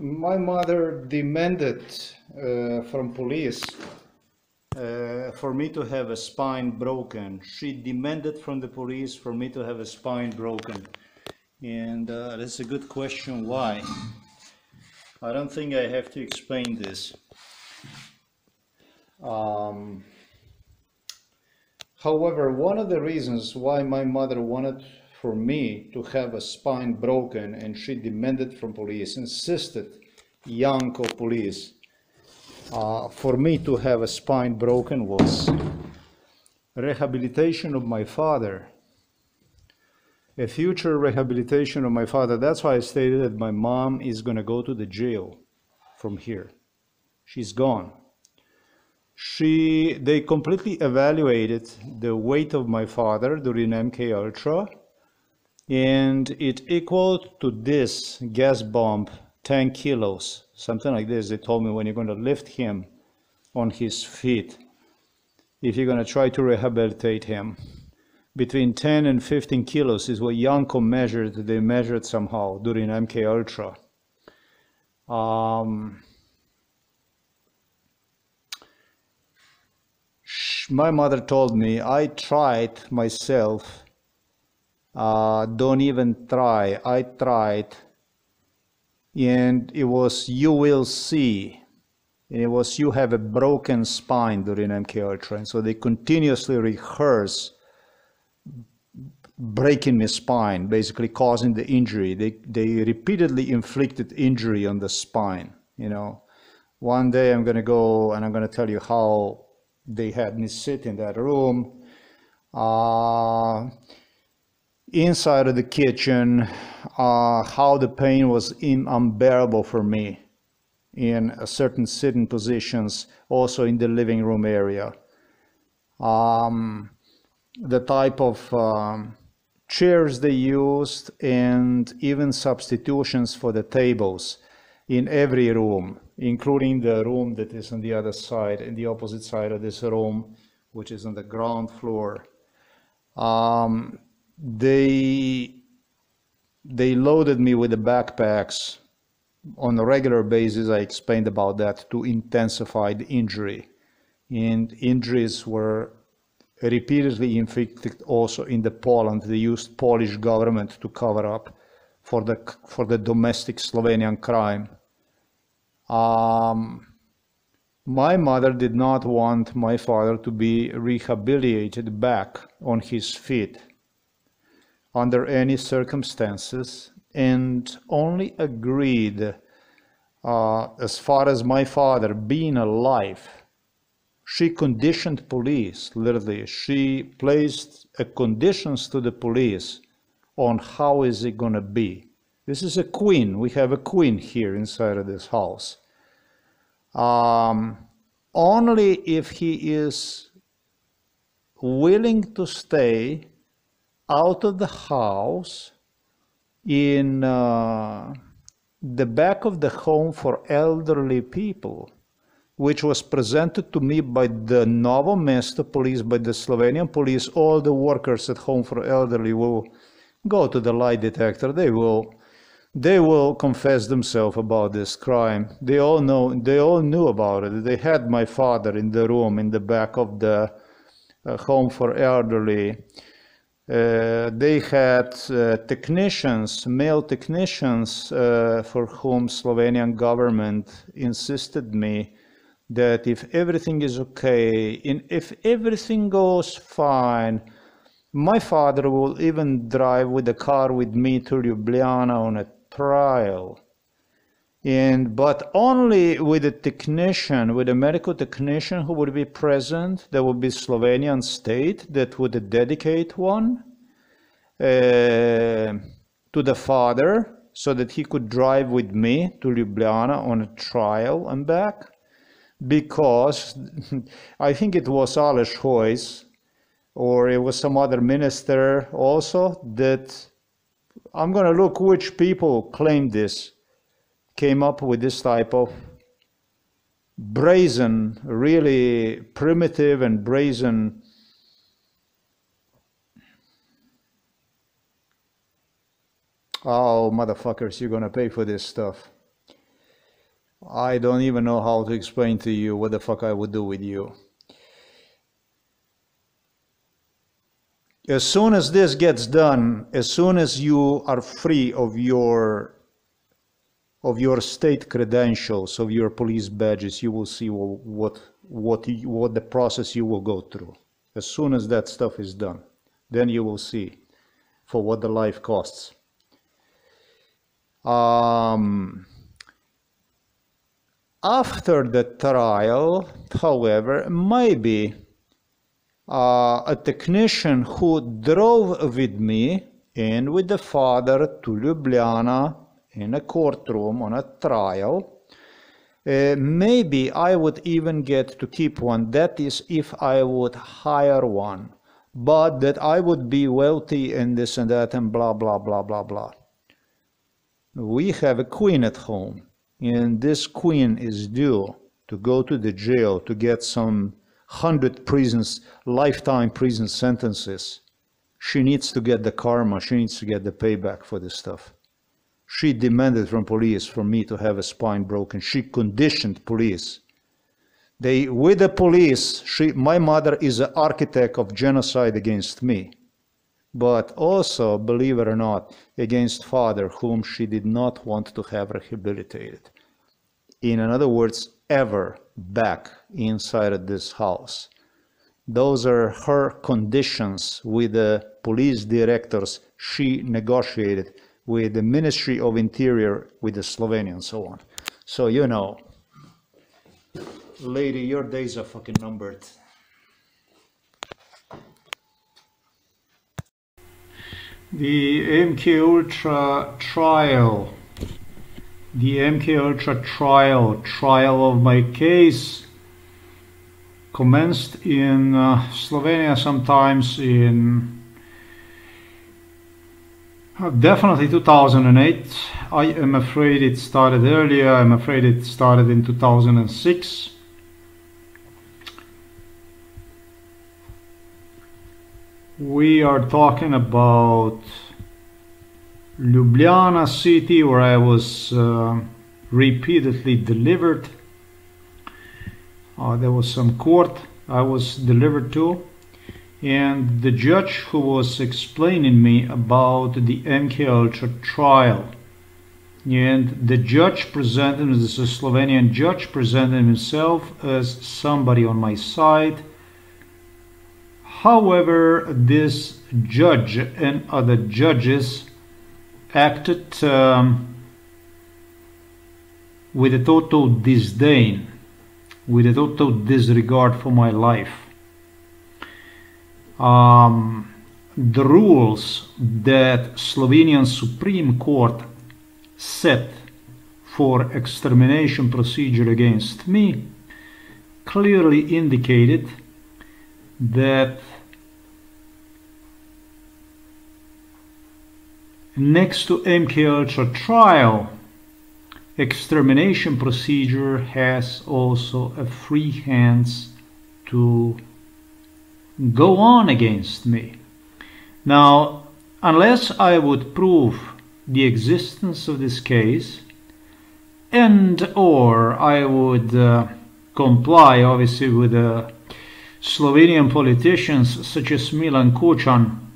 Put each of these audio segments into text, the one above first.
My mother demanded uh, from police uh, for me to have a spine broken. She demanded from the police for me to have a spine broken. And uh, that's a good question why. I don't think I have to explain this. Um, however, one of the reasons why my mother wanted for me to have a spine broken and she demanded from police, insisted, Yanko police, uh, for me to have a spine broken was rehabilitation of my father. A future rehabilitation of my father. That's why I stated that my mom is going to go to the jail from here. She's gone. She, they completely evaluated the weight of my father during MK Ultra and it equaled to this gas bomb 10 kilos something like this they told me when you're going to lift him on his feet. If you're going to try to rehabilitate him. Between 10 and 15 kilos is what Yanko measured they measured somehow during MK Ultra. Um, my mother told me I tried myself uh, don't even try. I tried, and it was you will see. And it was you have a broken spine during MK Ultra, and so they continuously rehearse breaking my spine, basically causing the injury. They they repeatedly inflicted injury on the spine. You know, one day I'm gonna go and I'm gonna tell you how they had me sit in that room. Uh, inside of the kitchen, uh, how the pain was unbearable for me in certain sitting positions, also in the living room area. Um, the type of um, chairs they used and even substitutions for the tables in every room, including the room that is on the other side, in the opposite side of this room, which is on the ground floor. Um, they they loaded me with the backpacks on a regular basis. I explained about that to intensify the injury, and injuries were repeatedly inflicted also in the Poland. They used Polish government to cover up for the for the domestic Slovenian crime. Um, my mother did not want my father to be rehabilitated back on his feet under any circumstances and only agreed uh, as far as my father being alive she conditioned police literally. She placed conditions to the police on how is it going to be. This is a queen. We have a queen here inside of this house. Um, only if he is willing to stay out of the house in uh, the back of the home for elderly people, which was presented to me by the Novo Mesto police, by the Slovenian police. All the workers at home for elderly will go to the lie detector. They will, they will confess themselves about this crime. They all know. They all knew about it. They had my father in the room in the back of the uh, home for elderly uh, they had uh, technicians, male technicians, uh, for whom Slovenian government insisted me that if everything is okay, if everything goes fine, my father will even drive with the car with me to Ljubljana on a trial. And but only with a technician, with a medical technician who would be present, there would be Slovenian state that would dedicate one Uh, to the father so that he could drive with me to Ljubljana on a trial and back. Because I think it was Aleš Hojs or it was some other minister also that I'm going to look which people claimed this, came up with this type of brazen, really primitive and brazen Oh, motherfuckers, you're gonna pay for this stuff. I don't even know how to explain to you what the fuck I would do with you. As soon as this gets done, as soon as you are free of your of your state credentials, of your police badges, you will see what what what the process you will go through. As soon as that stuff is done, then you will see for what the life costs. Um, after the trial, however, maybe uh, a technician who drove with me and with the father to Ljubljana in a courtroom on a trial, uh, maybe I would even get to keep one. That is if I would hire one. But that I would be wealthy and this and that and blah, blah, blah, blah, blah. We have a queen at home and this queen is due to go to the jail to get some hundred prisons, lifetime prison sentences. She needs to get the karma, she needs to get the payback for this stuff. She demanded from police for me to have a spine broken. She conditioned police. They, with the police, she, my mother is an architect of genocide against me, but also, believe it or not, against father, whom she did not want to have rehabilitated. In other words, ever back inside of this house. Those are her conditions with the police directors she negotiated with the Ministry of Interior with the Slovenia and so on. So, you know, lady, your days are fucking numbered. The MK Ultra trial the MK Ultra trial, trial of my case, commenced in uh, Slovenia sometimes in uh, definitely 2008. I am afraid it started earlier. I'm afraid it started in 2006. We are talking about Ljubljana city where I was uh, repeatedly delivered. Uh, there was some court I was delivered to and the judge who was explaining me about the MK Ultra trial and the judge presented a Slovenian judge presented himself as somebody on my side however this judge and other judges acted um, with a total disdain, with a total disregard for my life. Um, the rules that Slovenian Supreme Court set for extermination procedure against me clearly indicated that Next to MK Ultra trial, extermination procedure has also a free hands to go on against me. Now, unless I would prove the existence of this case and or I would uh, comply obviously with the Slovenian politicians such as Milan Kučan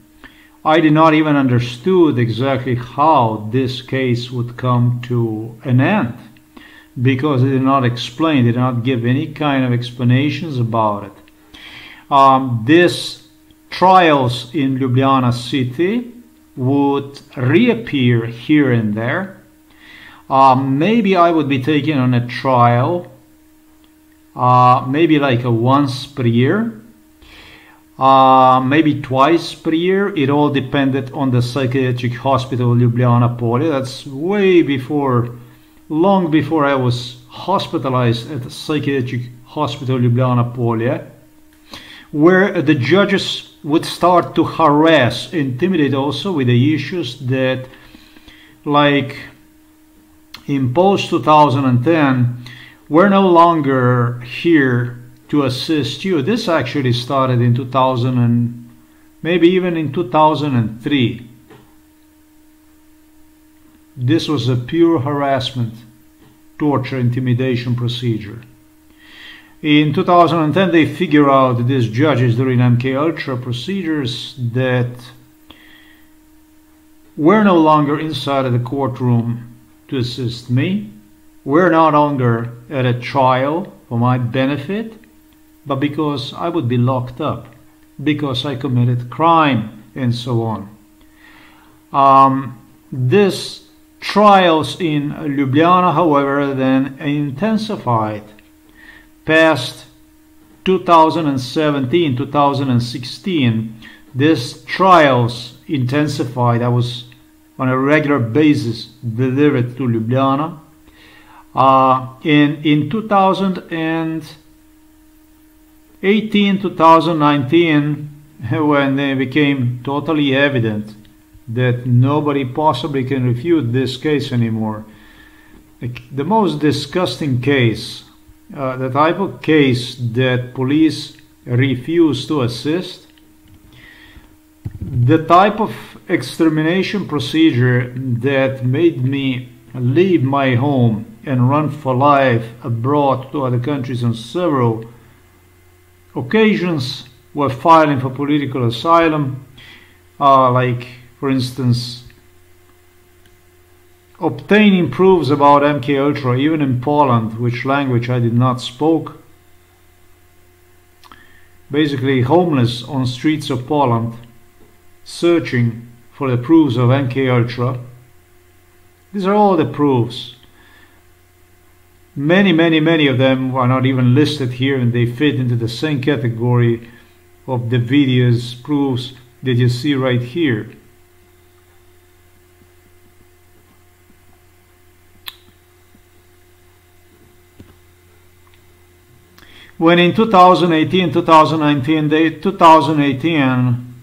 I did not even understood exactly how this case would come to an end because they did not explain, they did not give any kind of explanations about it. Um, this trials in Ljubljana city would reappear here and there. Um, maybe I would be taken on a trial, uh, maybe like once per year uh, maybe twice per year. It all depended on the psychiatric hospital Ljubljana Polje. That's way before, long before I was hospitalized at the psychiatric hospital Ljubljana Polje, where the judges would start to harass, intimidate also with the issues that, like in post 2010, we're no longer here to assist you. This actually started in 2000 and maybe even in 2003. This was a pure harassment. torture intimidation procedure. In 2010, they figure out these judges during MK Ultra procedures that were no longer inside of the courtroom to assist me. We're no longer at a trial for my benefit, but because I would be locked up, because I committed crime, and so on. Um, this trials in Ljubljana, however, then intensified past 2017, 2016. These trials intensified. I was on a regular basis delivered to Ljubljana. Uh, in in 2018, 2019, when it became totally evident that nobody possibly can refute this case anymore. The most disgusting case, uh, the type of case that police refuse to assist, the type of extermination procedure that made me leave my home and run for life abroad to other countries on several occasions were filing for political asylum, uh, like, for instance, obtaining proofs about MK Ultra, even in Poland, which language I did not spoke. Basically, homeless on streets of Poland, searching for the proofs of MK Ultra. These are all the proofs. Many, many, many of them are not even listed here, and they fit into the same category of the videos proofs that you see right here. When in 2018, 2019, they, 2018,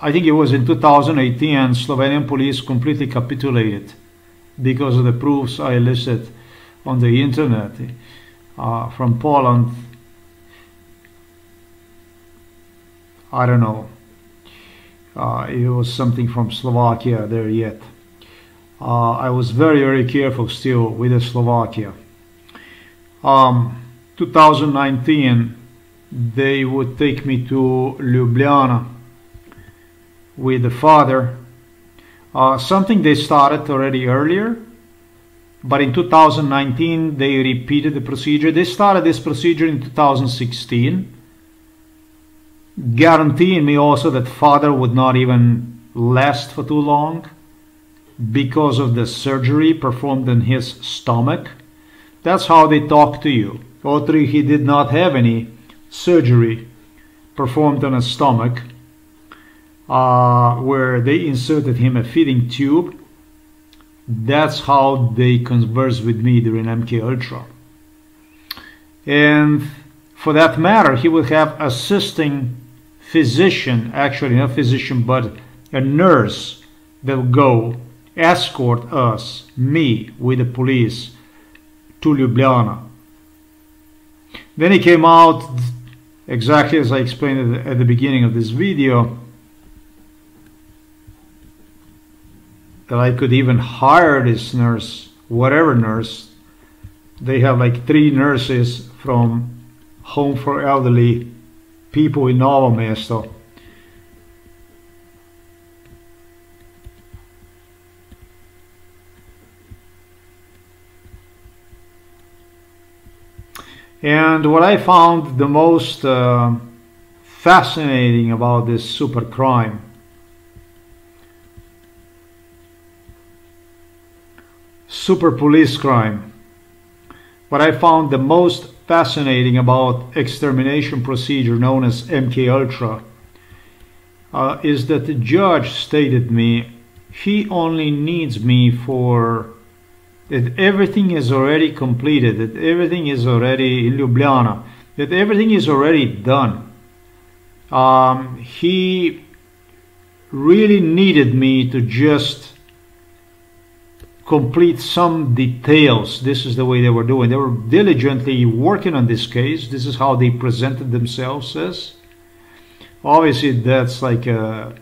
I think it was in 2018, Slovenian police completely capitulated because of the proofs I listed on the internet uh, from Poland I don't know. Uh, it was something from Slovakia there yet. Uh, I was very, very careful still with the Slovakia. Um, 2019, they would take me to Ljubljana with the father. Uh, something they started already earlier, but in 2019 they repeated the procedure. They started this procedure in 2016 guaranteeing me also that father would not even last for too long because of the surgery performed in his stomach. That's how they talk to you. Otri, he did not have any surgery performed on his stomach uh, where they inserted him a feeding tube. That's how they converse with me during MK Ultra. And for that matter, he would have assisting physician, actually not physician, but a nurse that will go escort us, me, with the police to Ljubljana. Then he came out exactly as I explained at the beginning of this video that I could even hire this nurse, whatever nurse. They have like three nurses from Home for Elderly people in Novo Mesto. And what I found the most uh, fascinating about this super crime super police crime what I found the most fascinating about extermination procedure known as MK Ultra uh, is that the judge stated me he only needs me for that everything is already completed, that everything is already in Ljubljana, that everything is already done. Um, he really needed me to just complete some details. This is the way they were doing. They were diligently working on this case. This is how they presented themselves as. Obviously, that's like a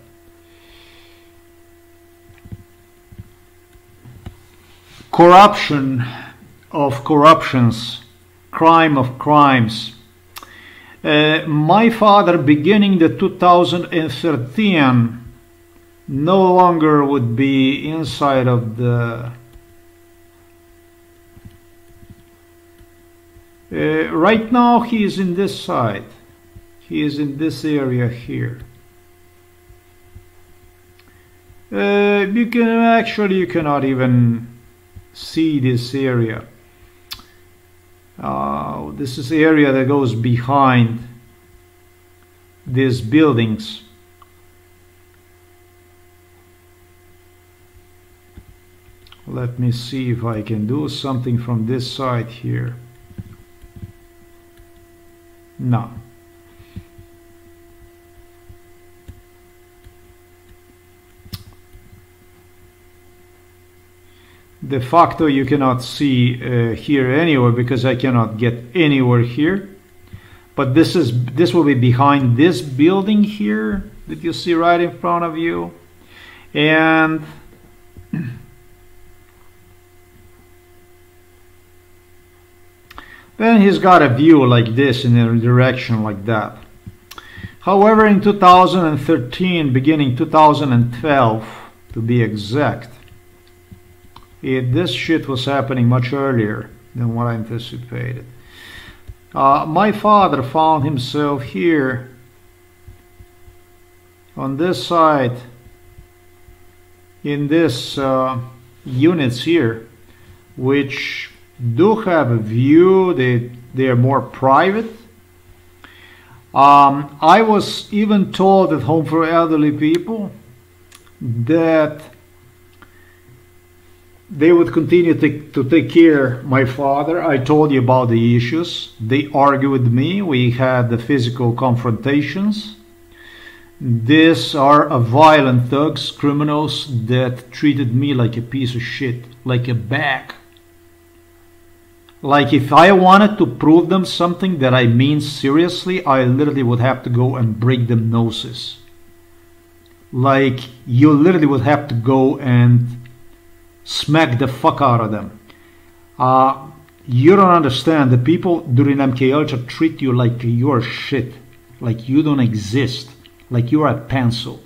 corruption of corruptions, crime of crimes. Uh, my father, beginning the 2013, no longer would be inside of the uh, right now he is in this side. He is in this area here. Uh, you can actually you cannot even see this area. Uh, this is the area that goes behind these buildings let me see if I can do something from this side here. No. De facto you cannot see uh, here anywhere because I cannot get anywhere here. But this is this will be behind this building here that you see right in front of you. And then he's got a view like this in a direction like that however in 2013 beginning 2012 to be exact it, this shit was happening much earlier than what I anticipated. Uh, my father found himself here on this side in this uh, units here which do have a view they they are more private. Um, I was even told at home for elderly people that they would continue to, to take care my father. I told you about the issues. They argued with me. We had the physical confrontations. These are a violent thugs criminals that treated me like a piece of shit like a bag like if i wanted to prove them something that i mean seriously i literally would have to go and break them noses. Like you literally would have to go and smack the fuck out of them. Uh, you don't understand. The people during MK Ultra treat you like you're shit, like you don't exist, like you're a pencil,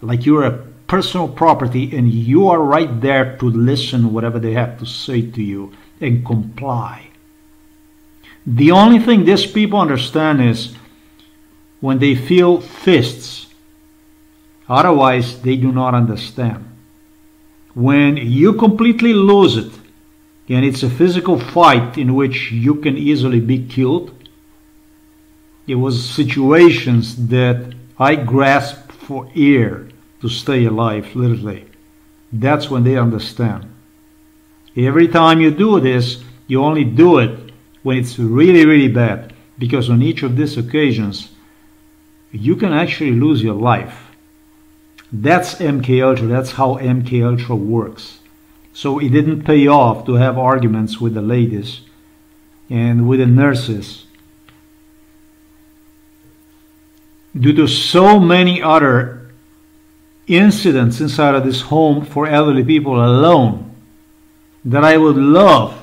like you're a personal property, and you are right there to listen whatever they have to say to you and comply. The only thing these people understand is when they feel fists. Otherwise, they do not understand when you completely lose it and it's a physical fight in which you can easily be killed it was situations that I grasped for air to stay alive literally that's when they understand every time you do this you only do it when it's really really bad because on each of these occasions you can actually lose your life that's MK Ultra. That's how MK Ultra works. So it didn't pay off to have arguments with the ladies and with the nurses. Due to so many other incidents inside of this home for elderly people alone that I would love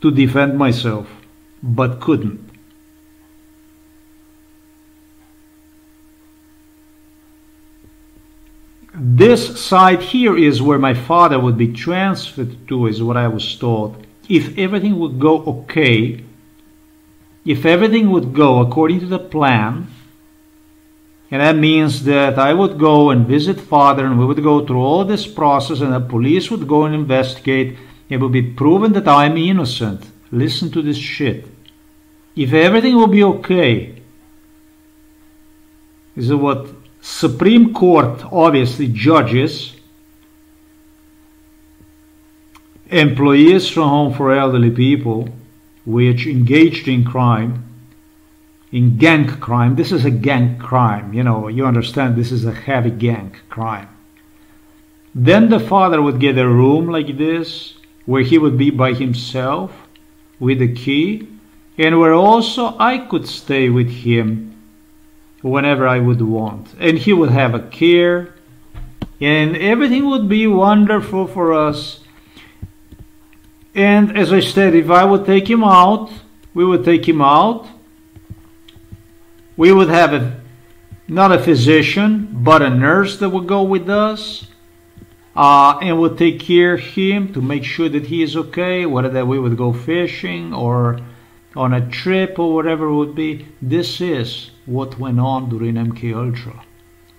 to defend myself but couldn't. This side here is where my father would be transferred to, is what I was told. If everything would go okay, if everything would go according to the plan, and that means that I would go and visit father and we would go through all this process and the police would go and investigate. It would be proven that I'm innocent. Listen to this shit. If everything will be okay, is what Supreme Court obviously judges employees from Home for Elderly People which engaged in crime, in gang crime. This is a gang crime, you know, you understand this is a heavy gang crime. Then the father would get a room like this where he would be by himself with a key and where also I could stay with him whenever I would want. And he would have a care, and everything would be wonderful for us. And as I said, if I would take him out, we would take him out. We would have a, not a physician, but a nurse that would go with us. Uh, and would take care of him to make sure that he is okay, whether that we would go fishing or on a trip or whatever it would be. This is what went on during MK Ultra.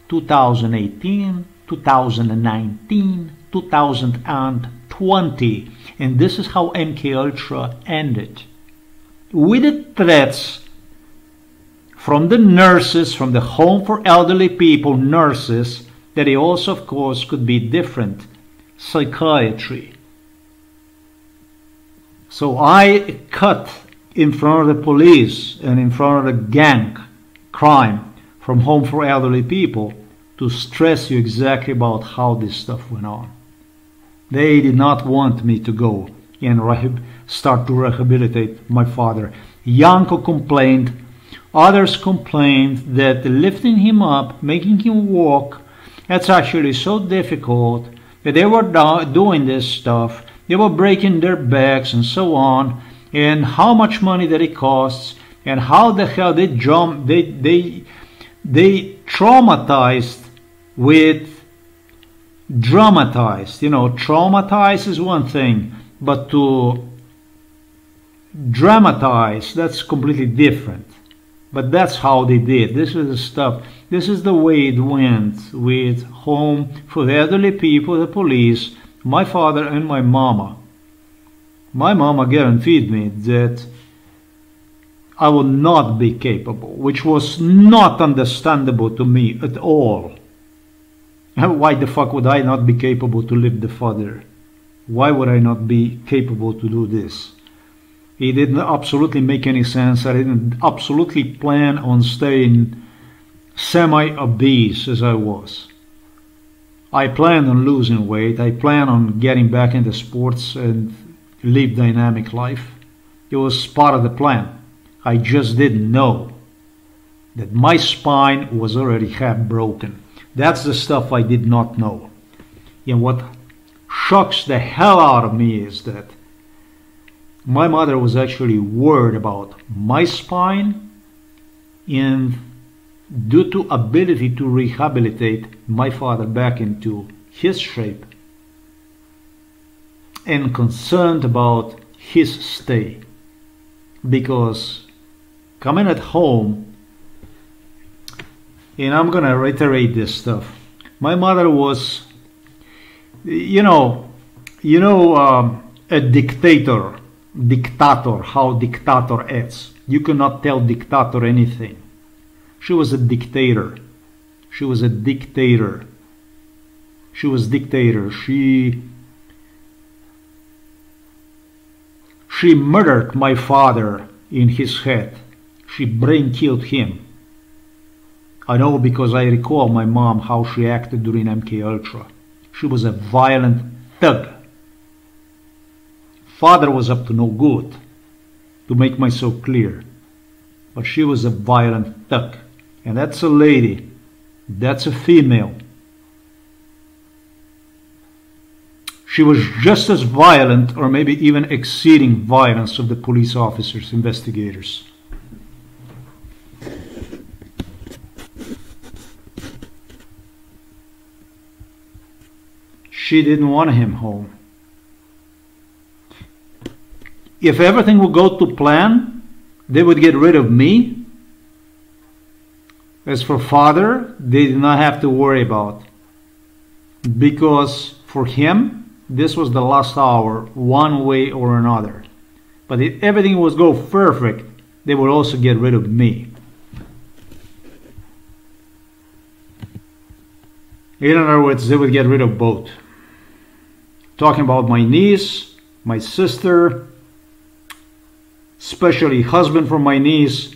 2018, 2019, 2020. And this is how MK Ultra ended. With the threats from the nurses, from the home for elderly people, nurses, that it also, of course, could be different. Psychiatry. So I cut in front of the police and in front of the gang crime from Home for Elderly People to stress you exactly about how this stuff went on. They did not want me to go and start to rehabilitate my father. Yanko complained, others complained that lifting him up, making him walk, that's actually so difficult that they were doing this stuff. They were breaking their backs and so on, and how much money that it costs, and how the hell they jump, they they they traumatized with dramatized. You know, traumatize is one thing, but to dramatize that's completely different. But that's how they did. This is the stuff. This is the way it went with home for the elderly people, the police, my father and my mama. My mama guaranteed me that I would not be capable, which was not understandable to me at all. Why the fuck would I not be capable to live the father? Why would I not be capable to do this? It didn't absolutely make any sense. I didn't absolutely plan on staying semi-obese as I was. I planned on losing weight. I planned on getting back into sports and live dynamic life. It was part of the plan. I just didn't know that my spine was already half broken. That's the stuff I did not know. And what shocks the hell out of me is that my mother was actually worried about my spine and due to ability to rehabilitate my father back into his shape and concerned about his stay. Because coming at home and I'm gonna reiterate this stuff my mother was you know you know um, a dictator dictator, how dictator acts. You cannot tell dictator anything. She was a dictator. She was a dictator. She was dictator. She she murdered my father in his head. She brain killed him. I know because I recall my mom how she acted during MK Ultra. She was a violent thug. Father was up to no good, to make myself clear. But she was a violent thug. And that's a lady. That's a female. She was just as violent, or maybe even exceeding violence of the police officers, investigators. She didn't want him home if everything would go to plan, they would get rid of me. As for father, they did not have to worry about. Because for him, this was the last hour, one way or another. But if everything was go perfect, they would also get rid of me. In other words, they would get rid of both. Talking about my niece, my sister, especially husband from my niece,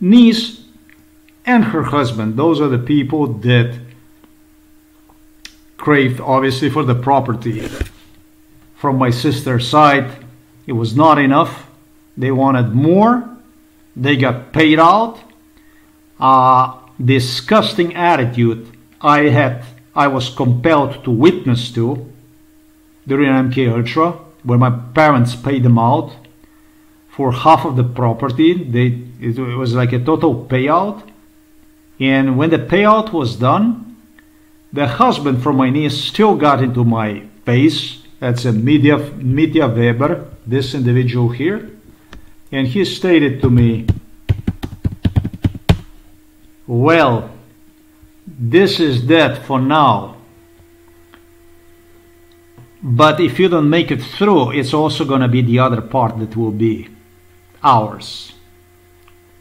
niece and her husband. Those are the people that craved obviously for the property. From my sister's side, it was not enough. They wanted more. They got paid out. Uh, disgusting attitude I had, I was compelled to witness to during MK Ultra where my parents paid them out for half of the property. They it, was like a total payout. And when the payout was done, the husband from my niece still got into my face. That's a Media, Media Weber, this individual here. And he stated to me, well, this is that for now. But if you don't make it through, it's also going to be the other part that will be ours.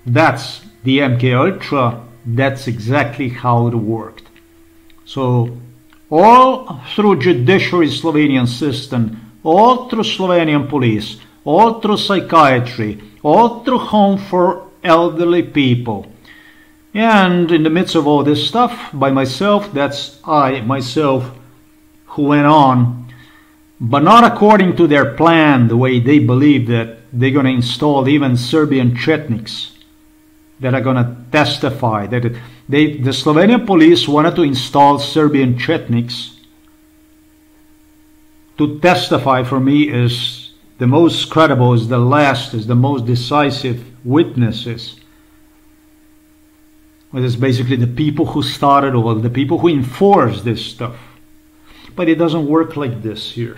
That's the MK Ultra. That's exactly how it worked. So all through judiciary Slovenian system, all through Slovenian police, all through psychiatry, all through home for elderly people. And in the midst of all this stuff, by myself, that's I, myself, who went on but not according to their plan, the way they believe that they're going to install even Serbian Chetniks that are going to testify that they, the Slovenian police wanted to install Serbian Chetniks to testify for me is the most credible, is the last, is the most decisive witnesses. Well, it's basically the people who started all, the people who enforce this stuff. But it doesn't work like this here.